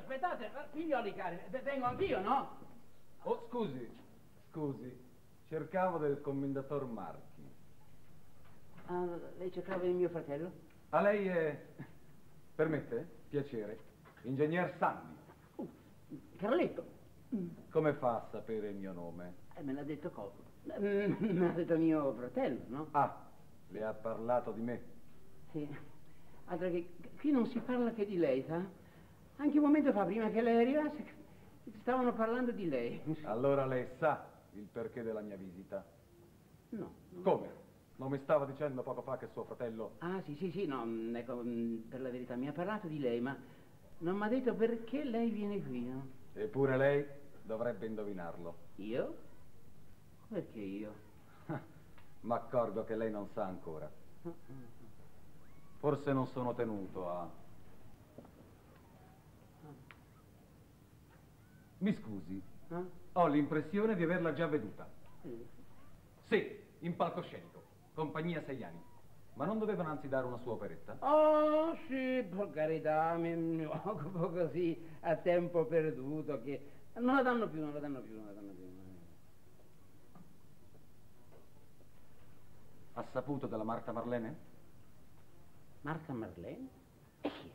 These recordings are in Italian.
aspettate, figlioli cari, vengo anch'io, no? Oh, scusi, scusi, cercavo del commendator Marchi. Ah, lei cercava il mio fratello? A lei è... permette? Piacere. Ingegner Sandy. Uh, Carletto. Come fa a sapere il mio nome? Eh, me l'ha detto cosa? Me l'ha detto mio fratello, no? Ah, le ha parlato di me? Sì. Altro che qui non si parla che di lei, sa? Anche un momento fa, prima che lei arrivasse, stavano parlando di lei. Allora lei sa il perché della mia visita? No. Come? Non mi stava dicendo poco fa che suo fratello... Ah, sì, sì, sì, no, mm, ecco, mm, per la verità mi ha parlato di lei, ma non mi ha detto perché lei viene qui, no? Eppure lei dovrebbe indovinarlo. Io? Perché io? Ma accorgo che lei non sa ancora. Forse non sono tenuto a... Mi scusi, Eh? ho l'impressione di averla già veduta. Sì. Sì, in palcoscenico, compagnia sei anni. Ma non dovevano anzi dare una sua operetta? Oh, sì, per carità, mi, mi occupo così a tempo perduto che... Non la danno più, non la danno più, non la danno più. Ha saputo della Marta Marlene? Marta Marlene? E chi è?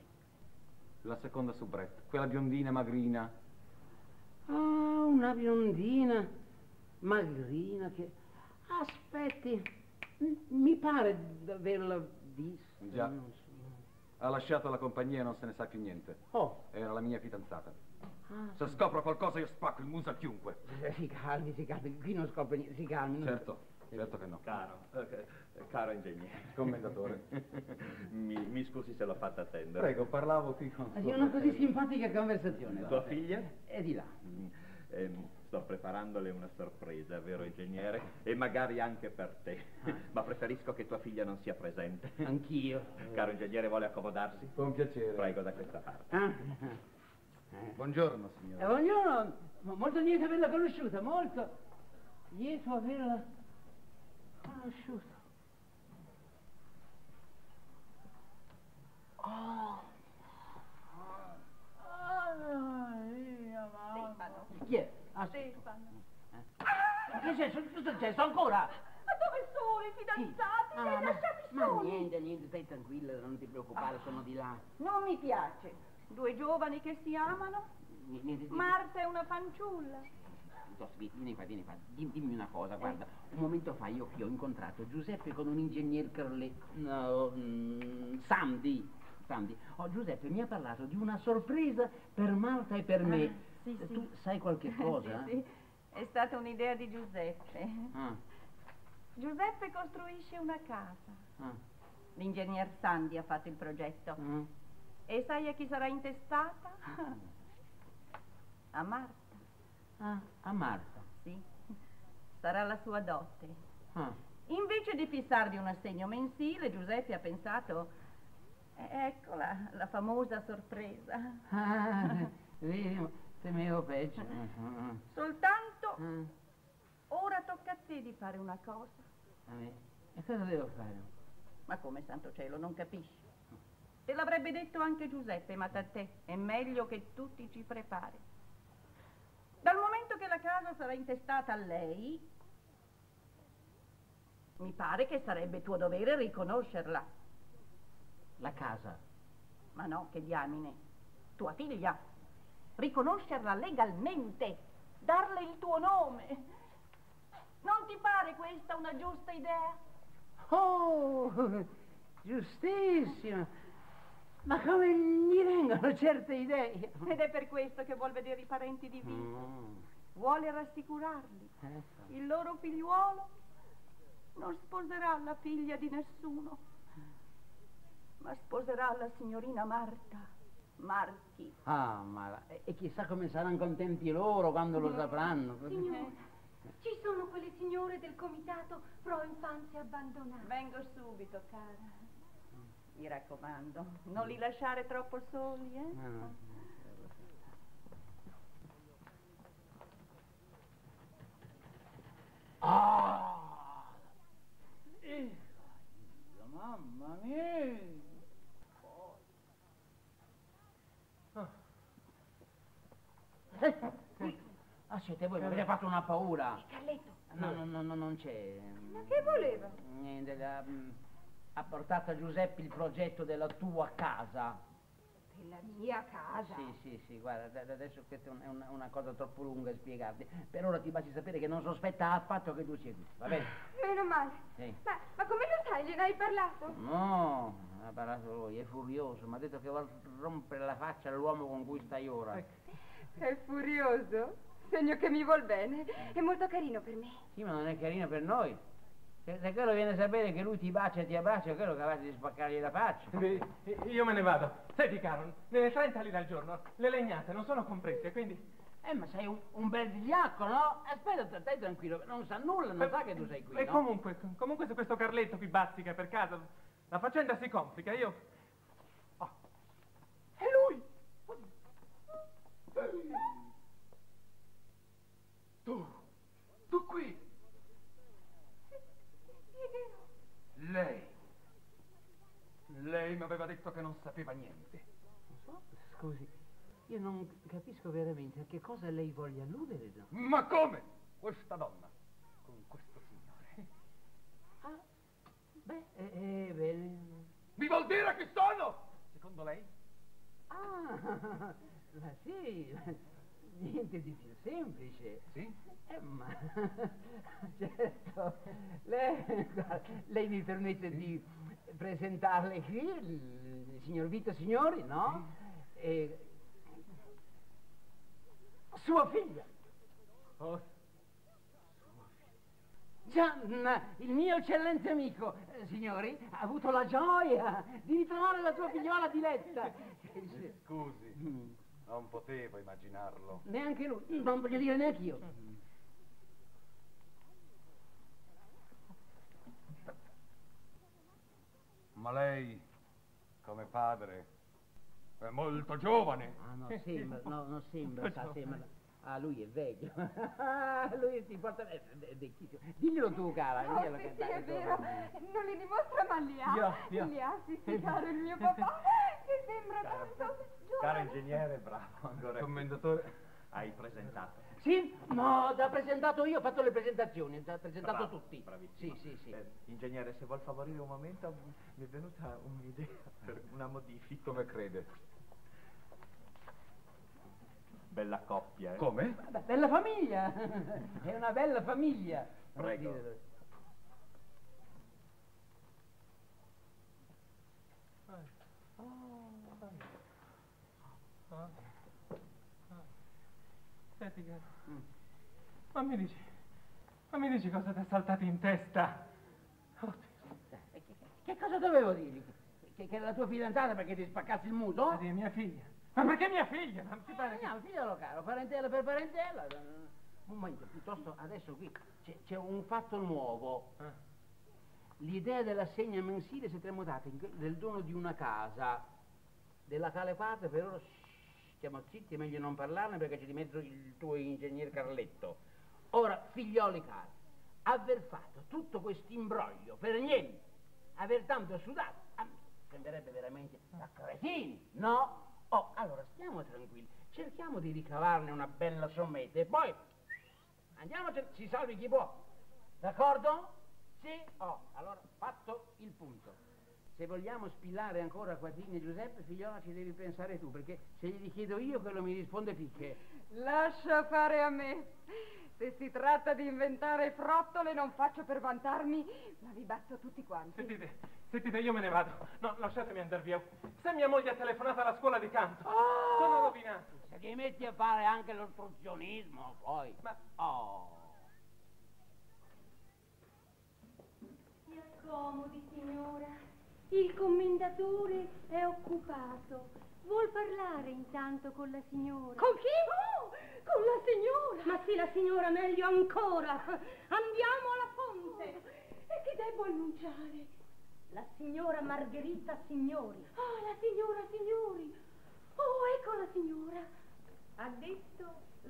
La seconda soubrette, quella biondina magrina. Ah, una biondina, magrina che... Aspetti, mi pare di averla vista. Già. so. Ha lasciato la compagnia e non se ne sa più niente. Oh, Era la mia fidanzata. ah, Se scopro qualcosa io spacco il muso a chiunque. Eh, Si calmi, si calmi, qui non scopre niente, si calmi. Certo, certo che no. Caro, eh, caro ingegnere. Commendatore. mi, mi scusi se l'ho fatta attendere. Prego, parlavo qui con... Ah, sì, una così simpatica conversazione. Tua va. figlia? È di là. Mm, ehm, sto preparandole una sorpresa, vero ingegnere? E magari anche per te. Ma preferisco che tua figlia non sia presente. Anch'io. Caro ingegnere, vuole accomodarsi? Con piacere. Prego da questa parte. Ah. Eh. Buongiorno, Eh, signore. buongiorno, mo- molto lieto averla conosciuta, molto lieto averla conosciuta. Oh. Ah, mia mamma. Chi è? Ah, sì. Stefano. Ma che c'è? Che è successo ancora? Ma dove sono i fidanzati? Ah, Li hai ma, lasciati ma soli? niente, niente, stai tranquilla, non ti preoccupare, sono di là. Non mi piace. Due giovani che si amano. Niente, niente. Marta è una fanciulla. Piuttosto, vi- Vieni qua, vieni qua, Dim- dimmi una cosa, guarda, un momento fa io qui ho incontrato Giuseppe con un ingegner Carle... no, mm, Sandy, Sandy. Oh, Giuseppe mi ha parlato di una sorpresa per Marta e per me. Ah, sì, sì. Tu sai qualche cosa? Sì, sì. È stata un'idea di Giuseppe. Ah, Giuseppe costruisce una casa. ah, L'ingegner Sandi ha fatto il progetto. ah. E sai a chi sarà intestata? A Marta, Ah, a Marta. sì. Sarà la sua dote. Ah. Invece di fissargli un assegno mensile, Giuseppe ha pensato, "Eh, eccola, la famosa sorpresa. Ah, vedi, temevo peggio. Ah, Soltanto ah, ora tocca a te di fare una cosa. a me. E cosa devo fare? Ma come santo cielo, non capisci? Te l'avrebbe detto anche Giuseppe, ma tant'è, è meglio che tu ti ci prepari. Momento che la casa sarà intestata a lei, mi pare che sarebbe tuo dovere riconoscerla. La casa. Ma no, che diamine, tua figlia. Riconoscerla legalmente, darle il tuo nome. Non ti pare questa una giusta idea? Oh, giustissimo. Ma come gli vengono certe idee? Ed è per questo che vuol vedere i parenti di vita. Mm, Vuole rassicurarli. ecco. Il loro figliuolo non sposerà la figlia di nessuno, ma sposerà la signorina Marta Marchi. Ah, ma e chissà come saranno contenti loro quando lo sapranno. Signore, ci sono quelle signore del comitato pro infanzia abbandonata. Vengo subito, cara. Mi raccomando, non li lasciare troppo soli, eh? Ah. Ah! Eh, Mamma mia! Ah. Ah, siete voi, mi avete fatto una paura. Carletto, No, no, no, no, non c'è. ma che voleva? Niente, ha, mm, ha portato a Giuseppe il progetto della tua casa. Della mia casa. Sì, sì, sì, guarda, da- da- adesso questa è un- è una, una cosa troppo lunga da spiegarti. Per ora ti basti sapere che non sospetta affatto che tu sia qui, va bene? Meno male. Sì. Ma, ma come lo sai? Gliene hai parlato? No, ha parlato lui, è furioso, mi ha detto che vuole rompere la faccia all'uomo con cui stai ora. È furioso. Segno che mi vuol bene. È molto carino per me. Sì, ma non è carino per noi. Se, se quello viene a sapere che lui ti bacia e ti abbraccia, è quello capace di spaccargli la faccia. Beh, Io me ne vado. Senti, Caron, nelle 30 lire al giorno le legnate non sono comprese, quindi... Eh, ma sei un, un bel vigliacco, no? Aspetta, stai tranquillo, non sa nulla, non sa che tu sei qui, E no? comunque, comunque se questo Carletto qui bazzica per caso, la faccenda si complica, io... Ah, è lui! Tu, tu qui, lei. Lei mi aveva detto che non sapeva niente. Scusi, io non capisco veramente a che cosa lei voglia alludere, no? Ma come? Questa donna con questo signore. Ah, beh, eh, eh, bene. Mi vuol dire chi sono? Secondo lei? Ah, ma sì, niente di più semplice. Sì? Eh, ma certo, lei, lei mi permette di presentarle qui il, signor Vito Signori, no? E sua figlia, Oh, Gian, il mio eccellente amico, eh, signori, ha avuto la gioia di ritrovare la sua figliola diletta. Scusi, Mm, non potevo immaginarlo. Neanche lui, non voglio dire neanche io. Ma lei, come padre, è molto giovane. Ah, no, sembra, no, non sembra, sa, sembra. Ah, lui è vecchio. Lui si porta... È, vecchissimo. Diglielo tu, cara. Oh, diglielo sì, sì, è vero. Non li dimostra, ma li ha. Io, io. Li ha, sì, sì, caro il mio papà, che sembra tanto Caro giovane. ingegnere, bravo, ancora. commendatore. Hai presentato. Sì? No, ti ho presentato io, ho fatto le presentazioni, ti ho presentato Bravo, tutti. bravissimo. Sì, sì, sì. Eh, ingegnere, se vuol favorire un momento, mi è venuta un'idea per una modifica. Come crede? Bella coppia, eh? Come? Vabbè, bella famiglia, è una bella famiglia. Prego. Senti, caro. Mm. Ma mi dici, ma mi dici cosa ti è saltato in testa? Oddio. Eh, Che, che cosa dovevo dirgli? Che, che era la tua fidanzata perché ti spaccassi il muso? È mia figlia. Ma perché mia figlia? Non ti pare che... No, figliolo caro, parentela per parentela. Un momento, piuttosto adesso qui c'è, un fatto nuovo. Ah. L'idea dell'assegna mensile si è tramutata del dono di una casa, della quale parte per ora stiamo zitti, è meglio non parlarne perché c'è di mezzo il tuo ingegner Carletto. Ora, figlioli cari, aver fatto tutto questo imbroglio per niente, aver tanto sudato, a me sembrerebbe veramente da cretini, no? Oh, allora stiamo tranquilli, cerchiamo di ricavarne una bella sommetta e poi andiamocene, si salvi chi può, d'accordo? Sì? Oh, allora fatto il punto. Se vogliamo spillare ancora quattrini Giuseppe, figliola, ci devi pensare tu, perché se gli chiedo io, quello mi risponde picche. Lascia fare a me. Se si tratta di inventare frottole non faccio per vantarmi, ma vi batto tutti quanti. Sentite, sentite, io me ne vado. No, lasciatemi andare via. Se mia moglie ha telefonato alla scuola di canto, Oh! sono rovinato. Se ti metti a fare anche l'ostruzionismo, poi. Ma Oh. Si accomodi, signora. Il commendatore è occupato. Vuol parlare intanto con la signora. Con chi? Oh, con la signora. Ma sì, la signora, meglio ancora. Andiamo alla fonte. E chi devo annunciare? La signora Margherita Signori. Oh, la signora Signori. Oh, ecco la signora. Ha detto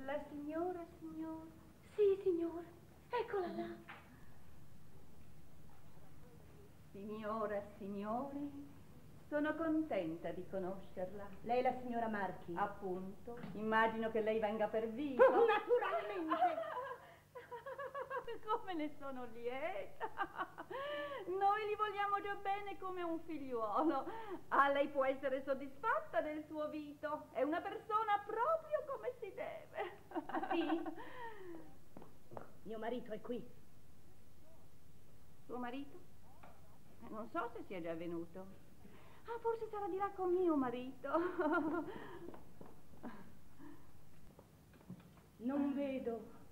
la signora Signori. Sì, signora. Eccola là. Signora, signori, Sono contenta di conoscerla. Lei è la signora Marchi? Appunto, immagino che lei venga per Vito. Naturalmente! Come ne sono lieta! Noi gli vogliamo già bene come un figliuolo. Ah, lei può essere soddisfatta del suo Vito. È una persona proprio come si deve. Sì? Mio marito è qui. Suo marito? Eh, non so se sia già venuto. Ah, forse sarà di là con mio marito. Non vedo.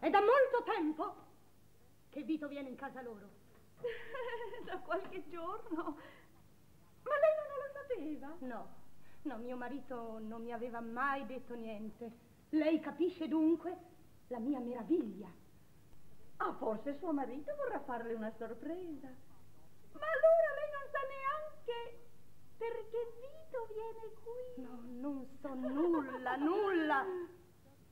È da molto tempo che Vito viene in casa loro. da qualche giorno. Ma lei non lo sapeva? No, no, mio marito non mi aveva mai detto niente. Lei capisce dunque la mia meraviglia. Ah, forse suo marito vorrà farle una sorpresa. Ma allora lei non sa neanche perché Vito viene qui. No, non so nulla, nulla.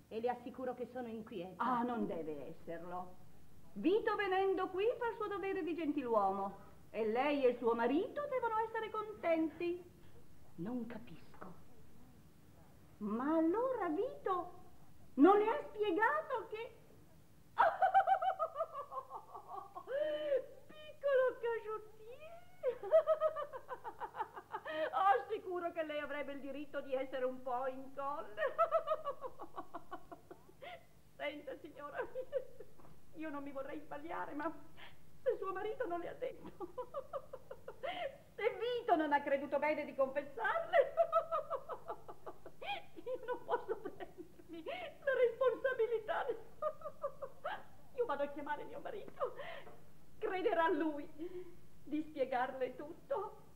E le assicuro che sono inquieta. Ah, non deve esserlo. Vito venendo qui fa il suo dovere di gentiluomo e lei e il suo marito devono essere contenti. Non capisco. Ma allora Vito non le ha spiegato che... Piccolo cagiottino! Oh, sicuro che lei avrebbe il diritto di essere un po' in colle. Senta, signora, io non mi vorrei sbagliare, ma se suo marito non le ha detto, se Vito non ha creduto bene di confessarle, io non posso prendermi la responsabilità. Io vado a chiamare mio marito, crederà lui di spiegarle tutto.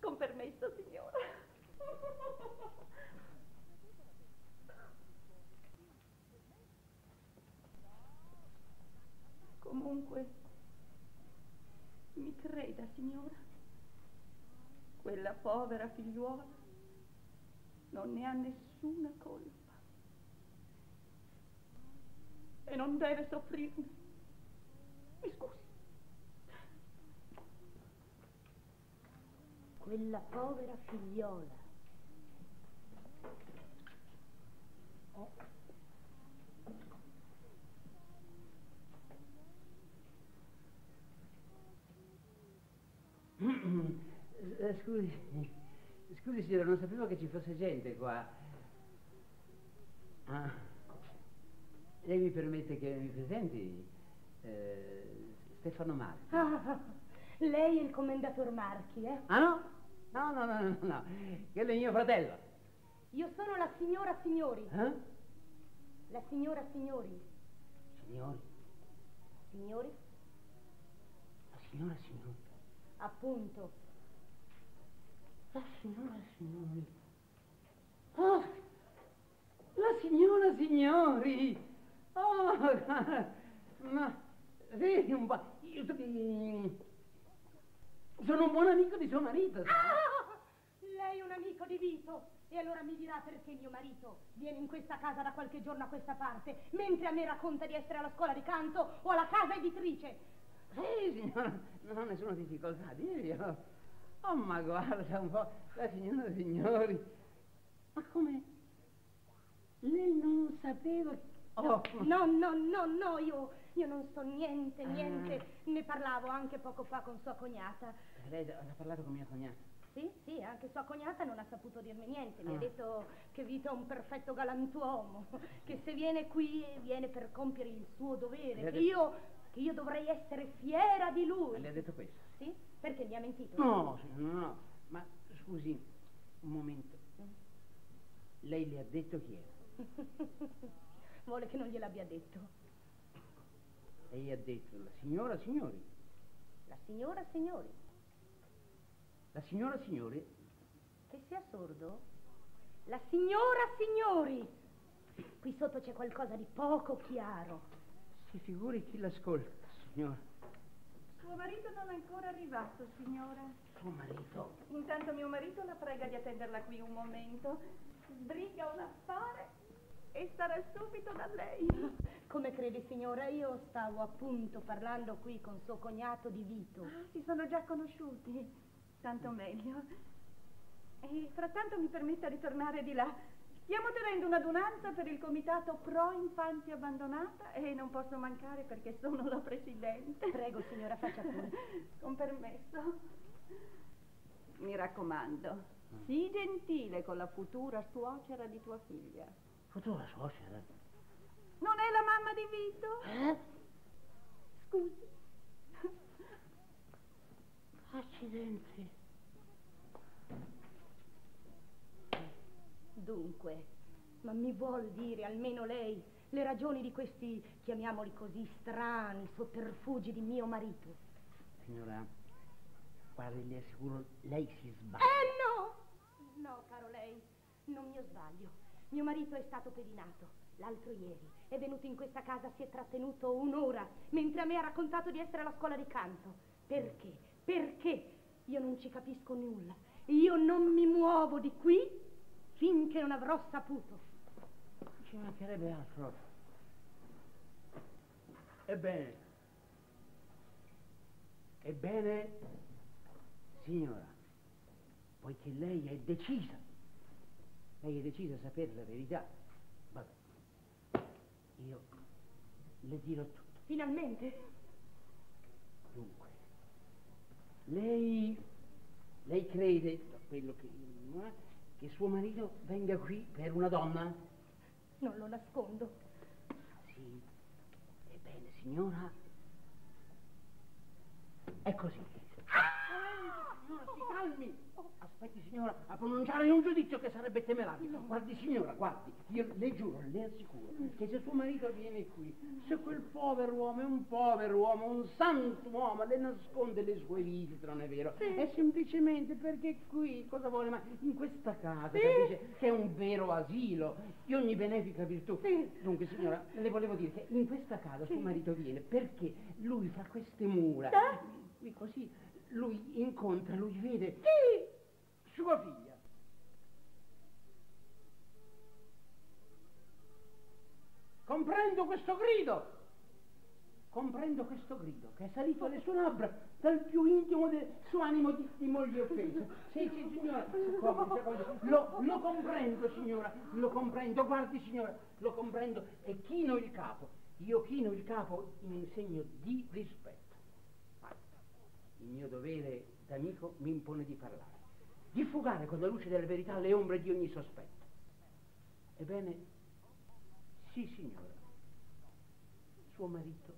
Con permesso, signora. Comunque, mi creda, signora, quella povera figliuola non ne ha nessuna colpa e non deve soffrirne. Mi scusi. Quella povera figliola. Eh, Scusi, scusi signora, non sapevo che ci fosse gente qua. Ah, lei mi permette che mi presenti? Eh, Stefano Marchi. Lei è il commendator Marchi, eh? Ah no? No, no, no, no, no, quello è mio fratello. Io sono la signora Signori. Eh? La signora Signori. Signori, Signori? la signora signori, Appunto. la signora signori. Oh, la signora signori. Oh, ma vedi un po', io sono un buon amico di suo marito. Ah! Lei è un amico di Vito. E allora mi dirà perché mio marito viene in questa casa da qualche giorno a questa parte, mentre a me racconta di essere alla scuola di canto o alla casa editrice. Sì, signora, non ho nessuna difficoltà a dirglielo. Oh, ma guarda un po', la signora signori. Ma come? Lei non sapeva... Oh, No, no, no, no, io, io non so niente, Ah. niente. Ne parlavo anche poco fa con sua cognata. Lei ha parlato con mia cognata. Sì, sì, anche sua cognata non ha saputo dirmi niente. Mi Ah. ha detto che Vito è un perfetto galantuomo, che se viene qui viene per compiere il suo dovere, che detto- io, che io dovrei essere fiera di lui. Le ha detto questo? Sì? Perché mi ha mentito? No, no, no. Ma scusi, un momento. Lei le ha detto chi era? Vuole che non gliel'abbia detto. Lei ha detto la signora signori. La signora signori, La signora signori che sia sordo? La signora signori! Qui sotto c'è qualcosa di poco chiaro. si figuri chi l'ascolta, signora. Suo marito non è ancora arrivato, signora. Suo marito. Intanto mio marito la prega di attenderla qui un momento. Sbriga un affare e starà subito da lei. Come credi, signora? Io stavo appunto parlando qui con suo cognato di Vito. Ah, si sono già conosciuti, tanto meglio. E frattanto mi permetta di tornare di là. Stiamo tenendo un'adunanza per il comitato pro infanzia abbandonata e non posso mancare perché sono la presidente. Prego, signora, faccia pure. Con permesso. Mi raccomando, sii gentile con la futura suocera di tua figlia. Futura suocera? Non è la mamma di Vito? Eh? Scusi. Accidenti. Dunque, ma mi vuol dire almeno lei le ragioni di questi, chiamiamoli così, strani sotterfugi di mio marito? Signora, guardi, le assicuro, lei si sbaglia. Eh no! No, caro lei, non mi sbaglio. Mio marito è stato pedinato. L'altro ieri è venuto in questa casa, si è trattenuto un'ora, mentre a me ha raccontato di essere alla scuola di canto. Perché? Perché? Io non ci capisco nulla. Io non mi muovo di qui finché non avrò saputo. Ci mancherebbe altro. Ebbene, ebbene, signora, poiché lei è decisa, lei è decisa a sapere la verità, vabbè, io le dirò tutto. Finalmente? Dunque, lei, lei crede, da quello che, eh, che suo marito venga qui per una donna? Non lo nascondo. Sì. Ebbene, signora, è così. Ah! Signora, si calmi. Aspetti, signora, a pronunciare un giudizio che sarebbe temerario. Guardi, signora, guardi, io le giuro, le assicuro che se suo marito viene qui, se quel povero uomo è un povero uomo, un santo uomo, le nasconde le sue visite, non è vero? È semplicemente perché qui, cosa vuole, ma in questa casa, capisce, che è un vero asilo di ogni benefica virtù. Dunque, signora, le volevo dire che in questa casa suo marito viene perché lui fra queste mura, qui così, lui incontra, lui vede sua figlia. Comprendo questo grido, comprendo questo grido che è salito alle sue labbra dal più intimo del suo animo di, di moglie offesa. Sì, sì, signora, come, come, lo, lo comprendo, signora, lo comprendo, guardi, signora, lo comprendo e chino il capo. Io chino il capo in segno di rispetto. Il mio dovere d'amico mi impone di parlare, di fugare con la luce della verità le ombre di ogni sospetto. Ebbene, sì, signora, suo marito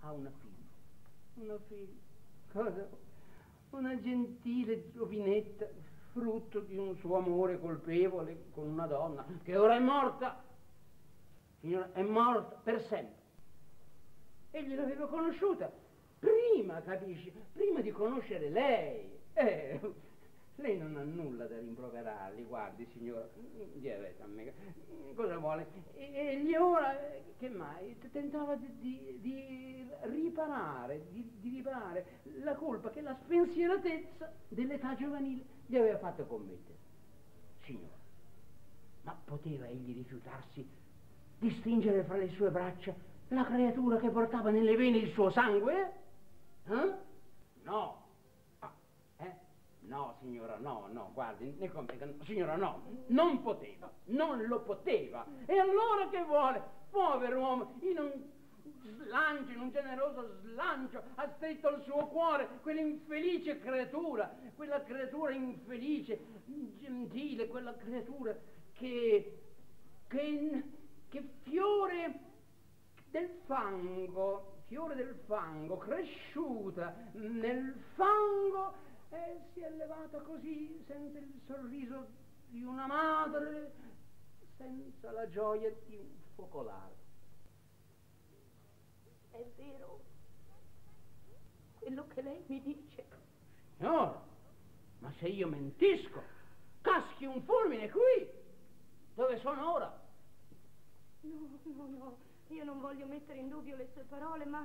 ha una figlia. Una figlia. Cosa? Una gentile giovinetta, frutto di un suo amore colpevole con una donna che ora è morta. Signora, è morta per sempre. Egli l'aveva conosciuta prima, capisci? Prima di conoscere lei. Eh, lei non ha nulla da rimproverarli, guardi signora, diretta a me, cosa vuole? E- Egli ora, che mai, tentava di, di- di riparare, di, di riparare la colpa che la spensieratezza dell'età giovanile gli aveva fatto commettere. Signora, ma poteva egli rifiutarsi di stringere fra le sue braccia la creatura che portava nelle vene il suo sangue? Eh? No. No, signora, no, no, guardi, ne comprenda, no, signora, no, non poteva, non lo poteva. E allora che vuole? Povero uomo, in un slancio, in un generoso slancio, ha stretto al suo cuore quell'infelice creatura, quella creatura infelice, gentile, quella creatura che, che, che fiore del fango, fiore del fango, cresciuta nel fango, e si è levata così senza il sorriso di una madre, senza la gioia di un focolare. È vero quello che lei mi dice. Signora, ma se io mentisco, caschi un fulmine qui, dove sono ora? No, no, no, io non voglio mettere in dubbio le sue parole, ma,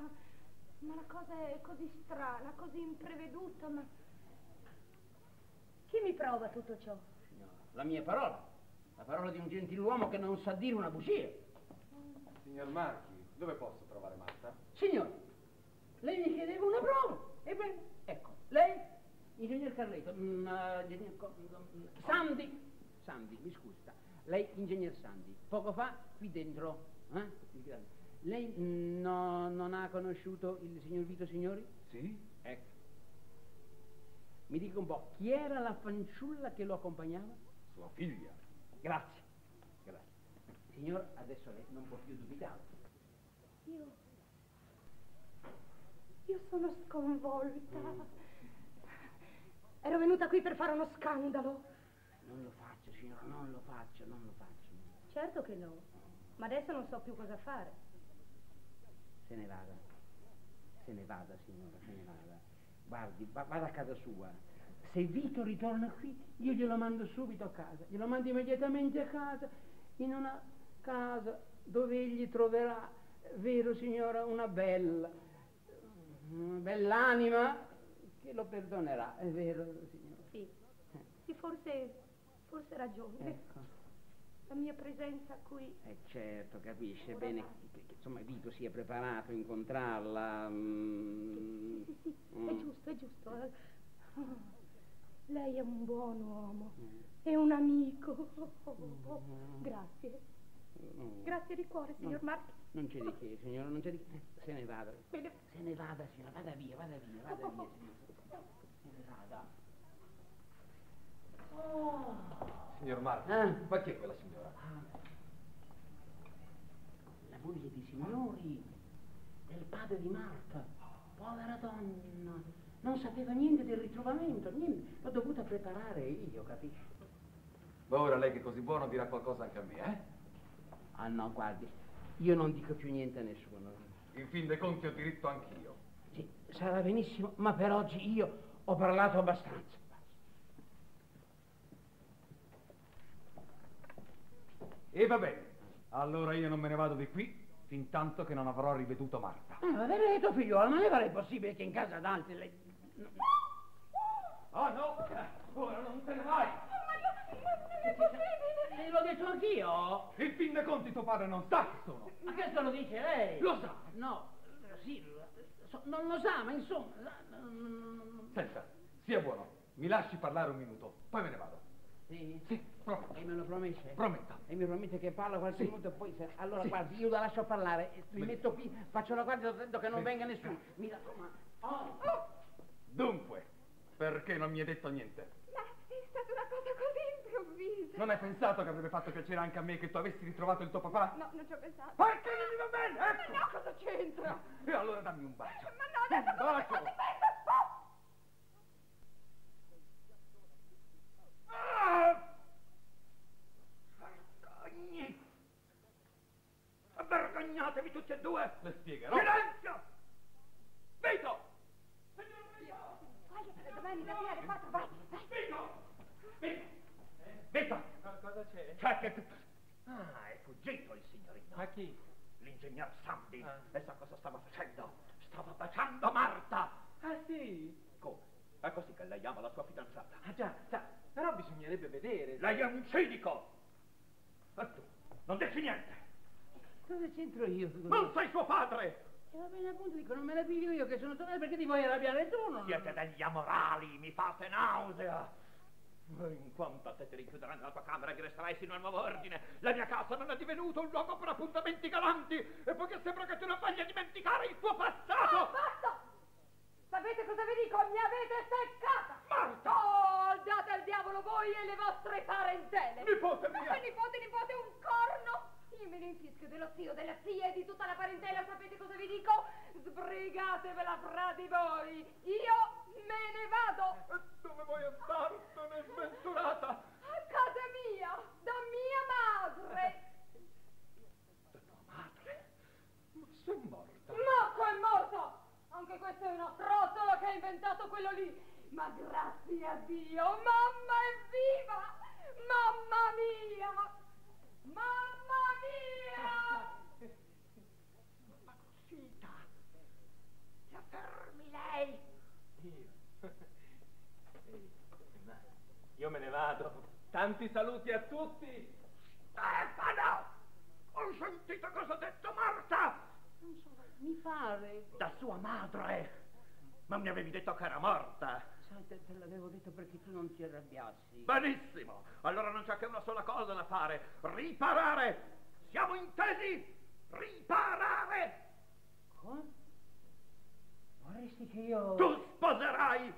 ma la cosa è così strana, così impreveduta, ma... Chi mi prova tutto ciò? Signora, la mia parola, la parola di un gentiluomo che non sa dire una bugia. Signor Marchi, dove posso trovare Marta? Signore, lei mi chiedeva una prova. Ebbene, ecco, lei, ingegner Carletto, mm, mm, Sandy, Sandy, mi scusa, lei, ingegner Sandy, poco fa qui dentro, eh? lei mm, no- non ha conosciuto il signor Vito Signori? Sì? Ecco. Mi dica un po', chi era la fanciulla che lo accompagnava? Sua figlia. Grazie, grazie. Signor, adesso lei non può più dubitare. Io... Io sono sconvolta. Ero venuta qui per fare uno scandalo. Non lo faccio, signora, non lo faccio, non lo faccio. Certo che no, ma adesso non so più cosa fare. Se ne vada, se ne vada, signora, se ne vada. Guardi, va- vada a casa sua. Se Vito ritorna qui, io glielo mando subito a casa, glielo mando immediatamente a casa, in una casa dove egli troverà, vero signora, una bella, una bell'anima che lo perdonerà, è vero signora? Sì, sì, forse, forse ragione. Ecco. La mia presenza qui. Eh certo, capisce Ora bene che, che, insomma Vito sia preparato a incontrarla. mm, Sì, sì, sì, è mm. Giusto, è giusto. eh. Oh, Lei è un buon uomo, è un amico. Oh, oh, Grazie, grazie di cuore, signor No. Marchi. Non c'è di che, signora, non c'è di che. Se ne vada. Bene. Se ne vada, signora, vada via, vada via, vada via, signora. Se ne vada. Signor Marchi, Ah. ma chi è quella signora? La moglie di signori, del padre di Marta. Povera donna, non sapeva niente del ritrovamento, niente. L'ho dovuta preparare io, capisci? Ma ora lei che è così buono dirà qualcosa anche a me, eh? Ah no, guardi, io non dico più niente a nessuno. In fin dei conti ho diritto anch'io. Sì, sarà benissimo, ma per oggi io ho parlato abbastanza. E va bene, allora io non me ne vado di qui fin tanto che non avrò riveduto Marta. Ah, ma vedo figliolo, ma ne pare possibile che in casa d'altri lei... Oh no, ora non te ne vai! Eh, l'ho detto anch'io? In fin dei conti tuo padre non sa chi sono. Ma questo lo dice lei? Lo sa. No, sì, so- non lo sa, ma insomma... mm, Senta, sia buono, mi lasci parlare un minuto, poi me ne vado. Sì? Sì, prometto. E me lo promette? Prometta. E mi promette che parla qualche Sì. minuto e poi... se- Allora, Sì. guardi, io la lascio parlare, mi Sì. metto qui, faccio la guardia, attento che non Sì. venga nessuno. Mi raccomando. Oh. Dunque, perché non mi hai detto niente? Ma è stata una cosa così improvvisa. Non hai pensato che avrebbe fatto piacere anche a me che tu avessi ritrovato il tuo papà? No, non ci ho pensato. Perché non mi va bene? Ecco! Ma no, cosa c'entra? E allora dammi un bacio. Ma no, adesso Un cosa bacio. fate questo? Ah! Vergogni! Vergognatevi tutti e due! Le spiegherò. Silenzio! Vito! Vai, domani da tirare quattro, vai, vai. Vito! Vito! Vito! Cosa c'è? Cioè che... Ah, è fuggito il signorino. Ma chi? L'ingegner Sandy. Ah. E sa cosa stava facendo? Stava baciando Marta! Ah sì? Come? È così che lei ama la sua fidanzata. Ah già, già. Però bisognerebbe vedere. Lei è un cinico! E tu? Non dici niente! Cosa c'entro io? Non sei suo padre! E va bene appunto, dico, non me la piglio io che sono tornato perché ti vuoi arrabbiare tu, no? Siete degli amorali, mi fate nausea! In quanto a te ti richiuderai nella tua camera e resterai sino al nuovo ordine, la mia casa non è divenuta un luogo per appuntamenti galanti e poiché sembra che tu non voglia dimenticare il tuo passato! Basta! Sapete cosa vi dico? Mi avete seccata! Marta! Oh, date al diavolo voi e le vostre parentele! Nipote mia! Ma nipote, nipote, un corno! Io me ne infischio dello zio, della zia e di tutta la parentela, sapete cosa vi dico? Sbrigatevela fra di voi! Io me ne vado! E dove vuoi andartene, sventurata? A casa mia, da mia madre! Da tua madre? Ma sei morta? Marco è morto! Anche questo è uno trozzolo che ha inventato quello lì! Ma grazie a Dio, mamma è viva! Mamma mia! Mamma mia! Ma Rosita! Ti affermi lei! Io. Ma io me ne vado. Tanti saluti a tutti. Stefano! Ho sentito cosa ha detto Marta! Non so, mi pare... Da sua madre! Ma mi avevi detto che era morta! Sai, te, te l'avevo detto perché tu non ti arrabbiassi. Benissimo! Allora non c'è che una sola cosa da fare. Riparare! Siamo intesi? Riparare! Come? Vorresti che io... Tu sposerai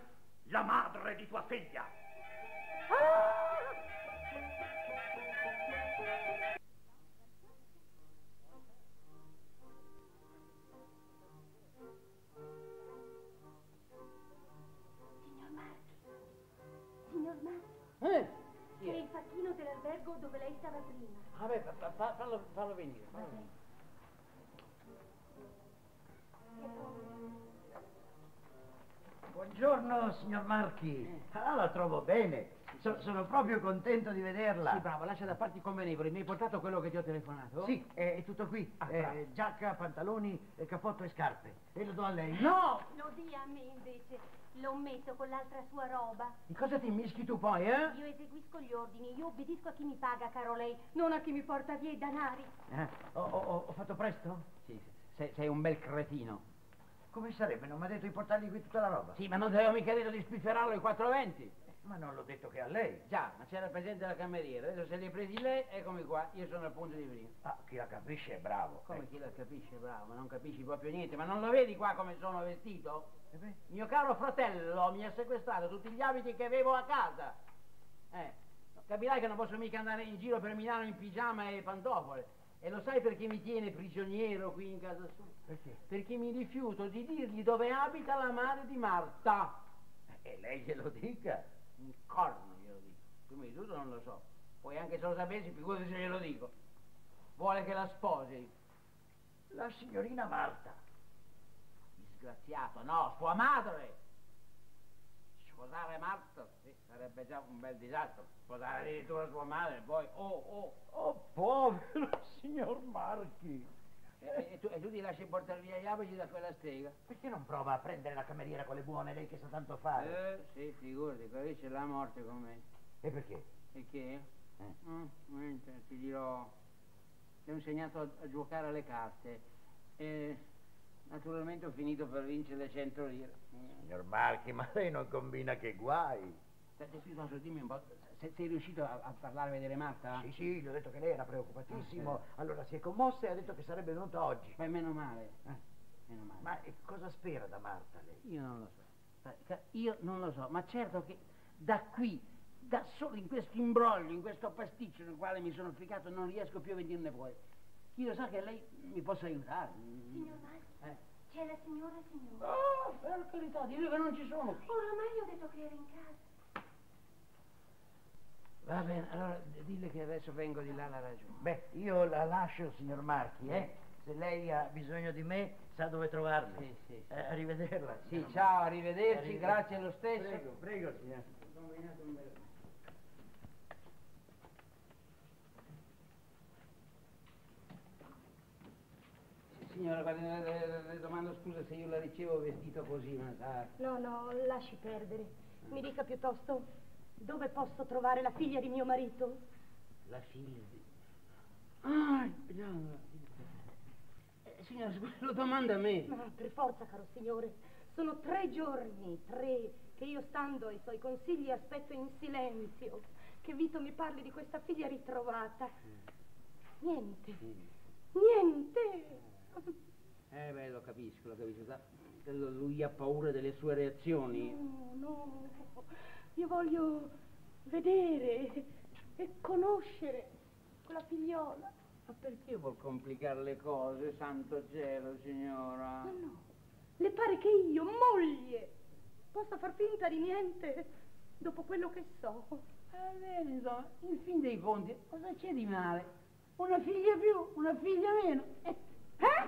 la madre di tua figlia! Dove lei stava prima. Vabbè, fa- fa- fa- fallo, fallo venire. Fallo venire. Buongiorno, signor Marchi. Ah, la trovo bene. So- sono proprio contento di vederla. Sì, bravo, lascia da parte i convenevoli. Mi hai portato quello che ti ho telefonato? Sì, è, è tutto qui. Ah, Eh, giacca, pantaloni, eh, cappotto e scarpe. E lo do a lei. No! Lo dia a me invece. Lo metto con l'altra sua roba. Di cosa ti mischi tu poi, eh? Io eseguisco gli ordini, io obbedisco a chi mi paga, caro lei, non a chi mi porta via i danari. Eh, ho, ho- ho fatto presto? Sì, sei, sei un bel cretino. Come sarebbe? Non mi ha detto di portargli qui tutta la roba? Sì, ma non ti avevo mica detto di spifferarlo ai 420. Ma non l'ho detto che a lei. Già, ma c'era presente la cameriera. Adesso se li hai presi lei, eccomi qua. Io sono al punto di prima. Ah, chi la capisce è bravo. Come Eh, chi la capisce, bravo, ma non capisci proprio niente. Ma non lo vedi qua come sono vestito? eh Mio caro fratello mi ha sequestrato tutti gli abiti che avevo a casa. Eh, capirai che non posso mica andare in giro per Milano in pigiama e pantofole. E lo sai perché mi tiene prigioniero qui in casa sua? Perché? Perché mi rifiuto di dirgli dove abita la madre di Marta. E lei glielo dica. Un corno glielo dico. Prima di tutto non lo so. Poi anche se lo sapessi, figurati se glielo dico. Vuole che la sposi. La signorina Marta. Disgraziato, no, sua madre. Sposare Marta, sì, sarebbe già un bel disastro. Sposare addirittura sua madre, poi, oh, oh. Oh, povero signor Marchi. E, e tu, e tu ti lasci portare via gli abiti da quella strega? Perché non prova a prendere la cameriera con le buone, lei che sa tanto fare? Eh, sì, figurati, quelli c'è la morte con me. E perché? Che? Eh. Mm, niente, ti dirò. Ti ho insegnato a, a giocare alle carte. E naturalmente ho finito per vincere le 100 lire. Signor Marchi, ma lei non combina che guai. Senti, Piuttosto dimmi un po', sei riuscito a, a parlare, a vedere Marta? Sì, sì, gli ho detto che lei era preoccupatissimo. Allora si è commossa e ha detto che sarebbe venuta oggi. Beh, meno male. Eh. Meno male. Ma eh, cosa spera da Marta lei? Io non lo so. Ca- Io non lo so, ma certo che da qui, da solo in questo imbroglio, in questo pasticcio nel quale mi sono applicato, non riesco più a venirne fuori. Chi lo sa che lei mi possa aiutare? Signor Marchi, Eh. c'è la signora signora. Oh, per carità, dillo che non ci sono. Oramai gli ho detto che era in casa. Va bene, allora dille che adesso vengo di là la ragione. Beh, io la lascio, signor Marchi, eh? Se lei ha bisogno di me, sa dove trovarmi. Sì, sì, sì. Eh, arrivederla. Sì, ciao, arrivederci, Arrivederci. grazie lo stesso. Prego, prego, signor. Signora, le- le domando scusa se io la ricevo vestito così, ma sa... No, no, lasci perdere. Mi dica piuttosto dove posso trovare la figlia di mio marito? La figlia di... Ah, no, eh, signora, lo domanda a me. Ma per forza, caro signore, sono tre giorni, tre, che io stando ai suoi consigli aspetto in silenzio che Vito mi parli di questa figlia ritrovata. Niente, niente. Eh beh, lo capisco, lo capisco. Lui ha paura delle sue reazioni. No, no, io voglio vedere e conoscere quella figliola. Ma perché vuol complicare le cose, santo cielo, signora? Ma no, le pare che io, moglie, possa far finta di niente dopo quello che so? Va bene, insomma, in fin dei conti, cosa c'è di male? Una figlia più, una figlia meno. Eh, Eh?